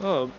Oh,